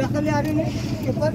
मुदाखले आ रही है ऊपर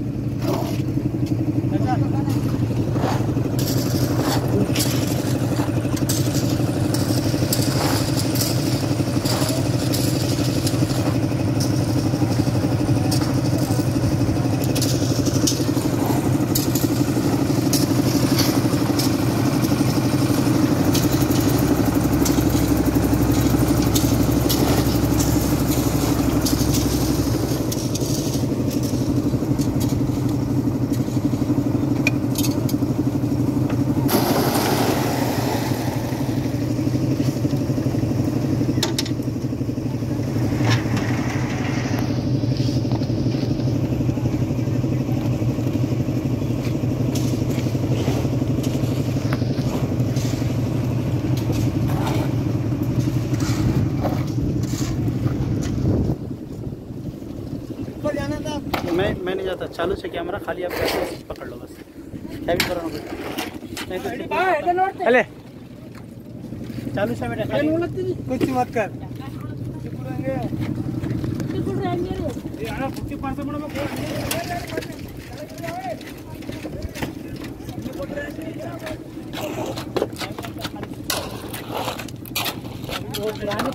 ऊपर जाना था। मैं मैं नहीं जाता चालू से कैमरा खाली आप पकड़ लो बस। हैवी करो नहीं तो चालू से बेटा कुछ मत कर।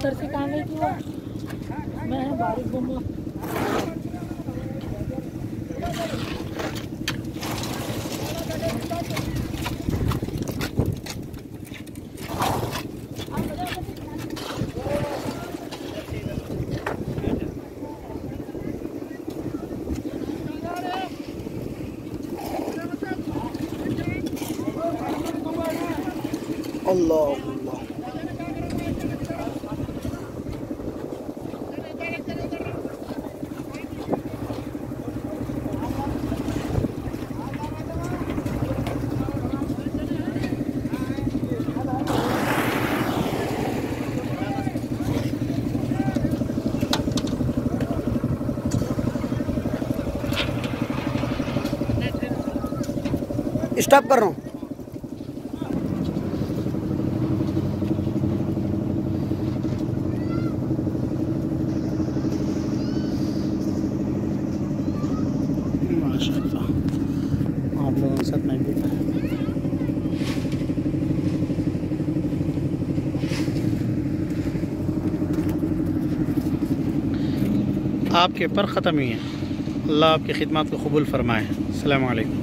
तर से कहाँ गई थी वो? मैं बारिश घूमूँ अल्लाह स्टॉप कर रहा हूँ आप लोगों के साथ मैं भी आपके पर ख़त्म ही है। अल्लाह आपकी खिदमत को कबूल फरमाए। अल्लाम